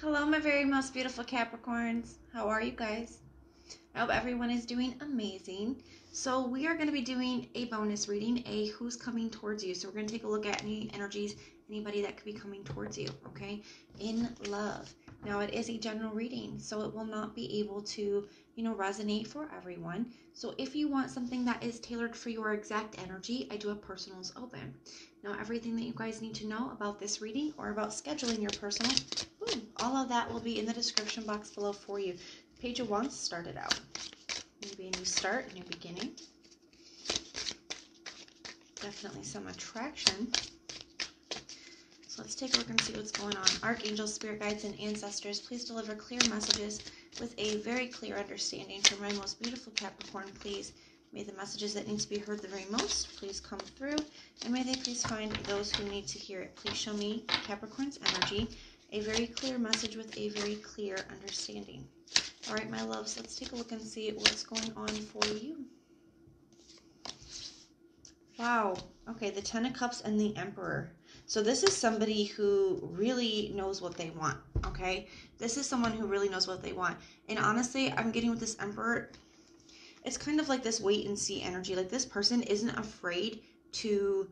Hello, my very most beautiful Capricorns. How are you guys? I hope everyone is doing amazing. So we are going to be doing a bonus reading, a who's coming towards you. So we're going to take a look at any energies, anybody that could be coming towards you, okay? In love. Now it is a general reading, so it will not be able to, you know, resonate for everyone. So if you want something that is tailored for your exact energy, I do have personals open. Now everything that you guys need to know about this reading or about scheduling your personal, ooh, all of that will be in the description box below for you. Page of Wands started out. Maybe a new start, a new beginning. Definitely some attraction. Let's take a look and see what's going on. Archangels, spirit guides, and ancestors, please deliver clear messages with a very clear understanding for my most beautiful Capricorn, please. May the messages that need to be heard the very most please come through, and may they please find those who need to hear it. Please show me Capricorn's energy, a very clear message with a very clear understanding. All right, my loves, let's take a look and see what's going on for you. Wow. Okay, the Ten of Cups and the Emperor. So this is somebody who really knows what they want, okay? This is someone who really knows what they want. And honestly, I'm getting with this Emperor, it's kind of like this wait and see energy. Like this person isn't afraid to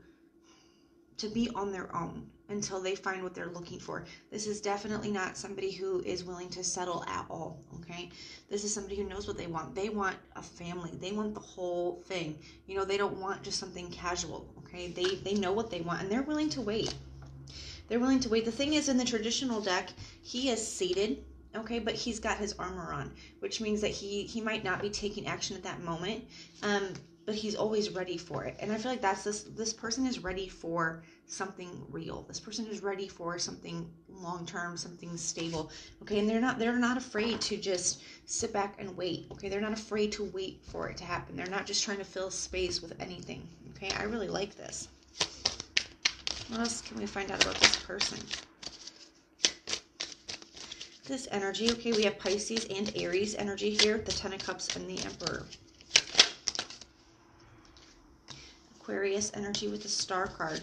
to be on their own until they find what they're looking for. This is definitely not somebody who is willing to settle at all, okay? This is somebody who knows what they want. They want a family. They want the whole thing. You know, they don't want just something casual, okay? They they know what they want and they're willing to wait. They're willing to wait. The thing is in the traditional deck, he is seated, okay, but he's got his armor on, which means that he he might not be taking action at that moment. Um but he's always ready for it. And I feel like that's this this person is ready for something real. This person is ready for something long term, something stable. Okay, and they're not they're not afraid to just sit back and wait. Okay, they're not afraid to wait for it to happen. They're not just trying to fill space with anything. Okay, I really like this. What else can we find out about this person? This energy, okay, we have Pisces and Aries energy here, the Ten of Cups and the Emperor. Aquarius energy with the star card.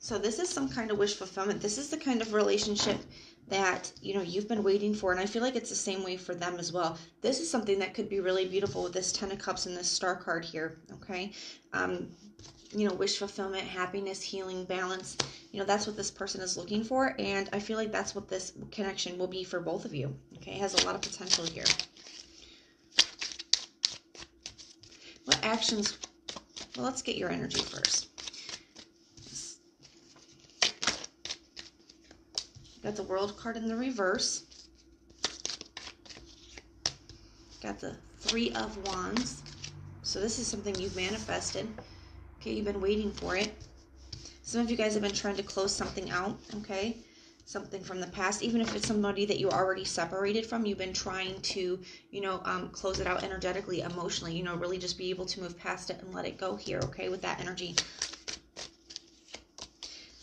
So this is some kind of wish fulfillment. This is the kind of relationship that, you know, you've been waiting for. And I feel like it's the same way for them as well. This is something that could be really beautiful with this Ten of Cups and this star card here, okay? Um, you know, wish fulfillment, happiness, healing, balance. You know, that's what this person is looking for. And I feel like that's what this connection will be for both of you. Okay, it has a lot of potential here. What actions well, let's get your energy first. Got the world card in the reverse. Got the three of wands. So this is something you've manifested. Okay, you've been waiting for it. Some of you guys have been trying to close something out, okay? Something from the past, even if it's somebody that you already separated from, you've been trying to, you know, um, close it out energetically, emotionally, you know, really just be able to move past it and let it go here, okay, with that energy.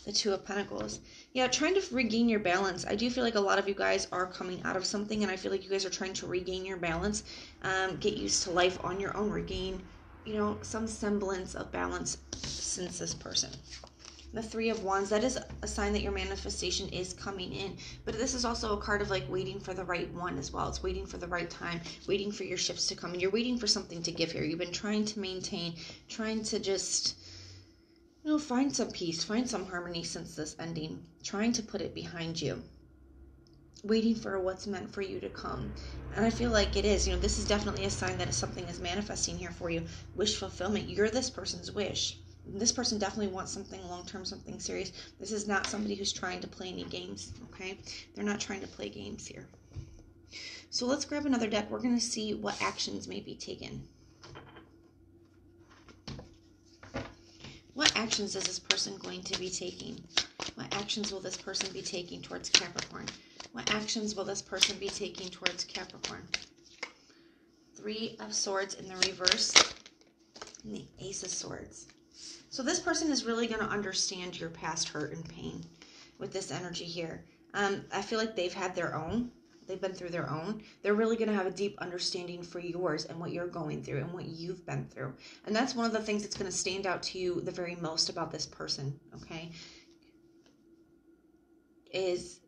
The Two of Pentacles. Yeah, trying to regain your balance. I do feel like a lot of you guys are coming out of something, and I feel like you guys are trying to regain your balance, um, get used to life on your own, regain, you know, some semblance of balance since this person the three of wands that is a sign that your manifestation is coming in. But this is also a card of like waiting for the right one as well. It's waiting for the right time waiting for your ships to come and you're waiting for something to give here. You've been trying to maintain trying to just you know find some peace find some harmony since this ending trying to put it behind you waiting for what's meant for you to come. And i feel like it is you know this is definitely a sign that something is manifesting here for you. Wish fulfillment. You're this person's wish this person definitely wants something long term, something serious. This is not somebody who's trying to play any games, okay? They're not trying to play games here. So let's grab another deck. We're going to see what actions may be taken. What actions is this person going to be taking? What actions will this person be taking towards Capricorn? What actions will this person be taking towards Capricorn? Three of Swords in the reverse and the Ace of Swords. So this person is really going to understand your past hurt and pain with this energy here. Um, I feel like they've had their own. They've been through their own. They're really going to have a deep understanding for yours and what you're going through and what you've been through. And that's one of the things that's going to stand out to you the very most about this person, okay? Is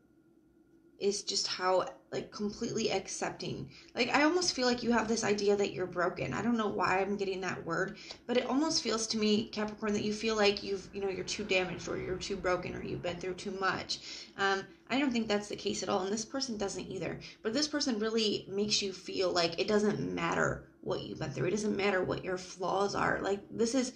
is just how like completely accepting. Like I almost feel like you have this idea that you're broken. I don't know why I'm getting that word, but it almost feels to me Capricorn that you feel like you've, you know, you're too damaged or you're too broken or you've been through too much. Um I don't think that's the case at all and this person doesn't either. But this person really makes you feel like it doesn't matter what you've been through. It doesn't matter what your flaws are. Like this is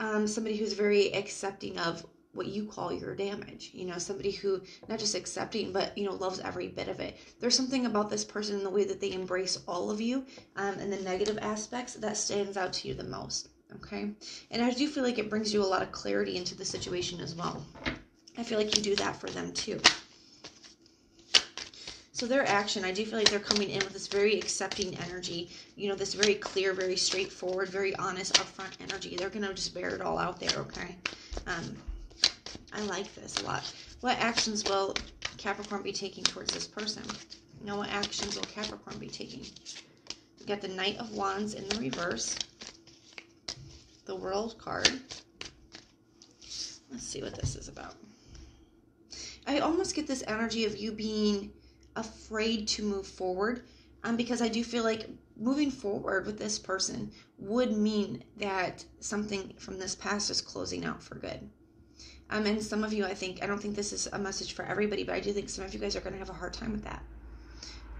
um somebody who's very accepting of what you call your damage you know somebody who not just accepting but you know loves every bit of it there's something about this person in the way that they embrace all of you um, and the negative aspects that stands out to you the most okay and i do feel like it brings you a lot of clarity into the situation as well i feel like you do that for them too so their action, I do feel like they're coming in with this very accepting energy, you know, this very clear, very straightforward, very honest, upfront energy. They're going to just bear it all out there, okay? Um, I like this a lot. What actions will Capricorn be taking towards this person? Now, what actions will Capricorn be taking? We got the Knight of Wands in the reverse. The World card. Let's see what this is about. I almost get this energy of you being afraid to move forward um, because I do feel like moving forward with this person would mean that something from this past is closing out for good. Um, and some of you, I think, I don't think this is a message for everybody, but I do think some of you guys are going to have a hard time with that.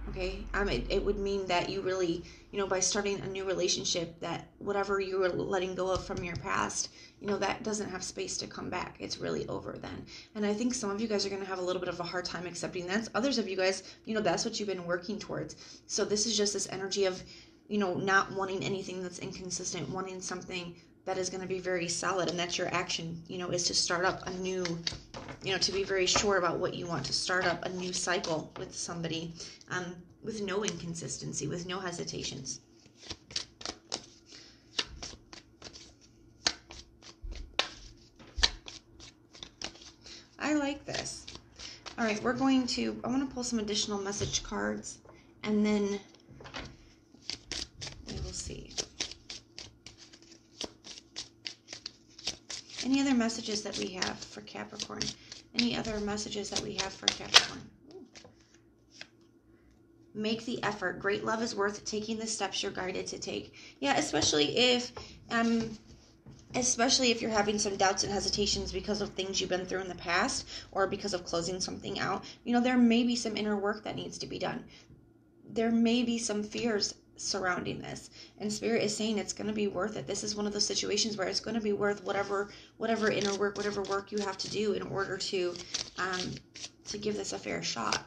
Okay. Um, it, it would mean that you really, you know, by starting a new relationship, that whatever you were letting go of from your past, you know, that doesn't have space to come back. It's really over then. And I think some of you guys are going to have a little bit of a hard time accepting that. Others of you guys, you know, that's what you've been working towards. So this is just this energy of, you know, not wanting anything that's inconsistent, wanting something that is going to be very solid and that's your action you know is to start up a new you know to be very sure about what you want to start up a new cycle with somebody um, with no inconsistency with no hesitations I like this. All right, we're going to, I want to pull some additional message cards and then we will see. Any other messages that we have for Capricorn? Any other messages that we have for Capricorn? Make the effort. Great love is worth taking the steps you're guided to take. Yeah, especially if um especially if you're having some doubts and hesitations because of things you've been through in the past or because of closing something out. You know, there may be some inner work that needs to be done. There may be some fears surrounding this. And spirit is saying it's going to be worth it. This is one of those situations where it's going to be worth whatever whatever inner work whatever work you have to do in order to um to give this a fair shot.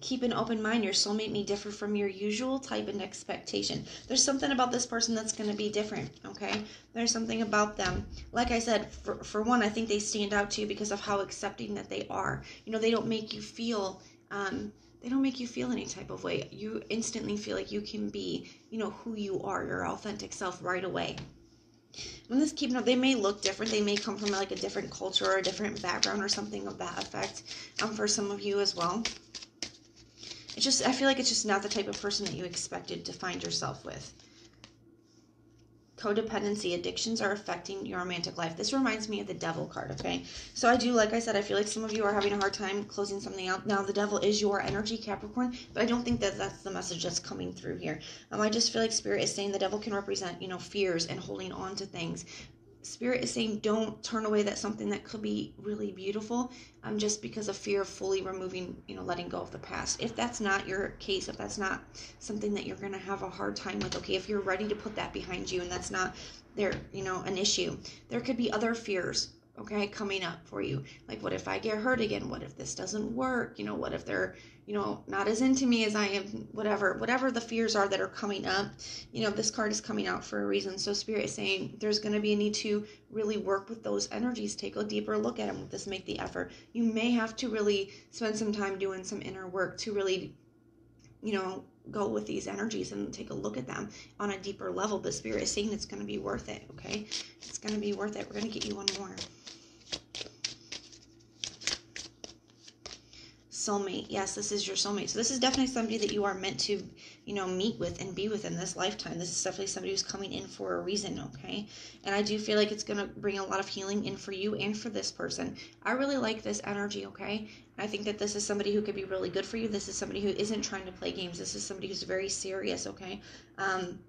Keep an open mind. Your soulmate may differ from your usual type and expectation. There's something about this person that's going to be different okay? There's something about them. Like i said for, for one i think they stand out to you because of how accepting that they are. You know they don't make you feel um they don't make you feel any type of way. You instantly feel like you can be, you know, who you are, your authentic self right away. When this keeping up, they may look different. They may come from like a different culture or a different background or something of that effect. Um, for some of you as well. It's just I feel like it's just not the type of person that you expected to find yourself with codependency addictions are affecting your romantic life. This reminds me of the devil card, okay? So I do, like I said, I feel like some of you are having a hard time closing something out. Now, the devil is your energy, Capricorn, but I don't think that that's the message that's coming through here. Um, I just feel like Spirit is saying the devil can represent, you know, fears and holding on to things. Spirit is saying don't turn away that something that could be really beautiful um, just because of fear of fully removing, you know, letting go of the past. If that's not your case, if that's not something that you're going to have a hard time with, okay, if you're ready to put that behind you and that's not there, you know, an issue, there could be other fears okay coming up for you. Like what if i get hurt again? What if this doesn't work? You know what if they're you know not as into me as i am? Whatever whatever the fears are that are coming up you know this card is coming out for a reason. So spirit is saying there's going to be a need to really work with those energies. Take a deeper look at them with this make the effort? You may have to really spend some time doing some inner work to really you know go with these energies and take a look at them on a deeper level. But spirit is saying it's going to be worth it okay? It's going to be worth it. We're going to get you one more soulmate. Yes, this is your soulmate. So this is definitely somebody that you are meant to you know, meet with and be with in this lifetime. This is definitely somebody who's coming in for a reason, okay? And I do feel like it's going to bring a lot of healing in for you and for this person. I really like this energy, okay? I think that this is somebody who could be really good for you. This is somebody who isn't trying to play games. This is somebody who's very serious, okay? Um,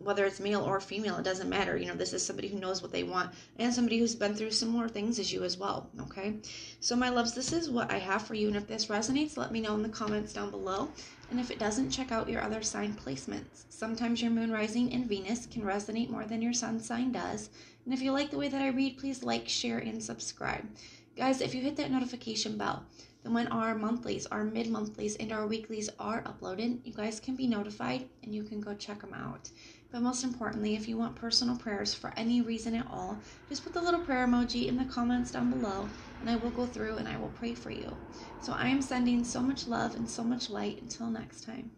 whether it's male or female, it doesn't matter. You know, this is somebody who knows what they want and somebody who's been through similar things as you as well. Okay. So, my loves, this is what I have for you. And if this resonates, let me know in the comments down below. And if it doesn't, check out your other sign placements. Sometimes your moon rising and Venus can resonate more than your sun sign does. And if you like the way that I read, please like, share, and subscribe. Guys, if you hit that notification bell, then when our monthlies, our mid monthlies, and our weeklies are uploaded, you guys can be notified and you can go check them out. But most importantly, if you want personal prayers for any reason at all, just put the little prayer emoji in the comments down below and I will go through and I will pray for you. So I am sending so much love and so much light until next time.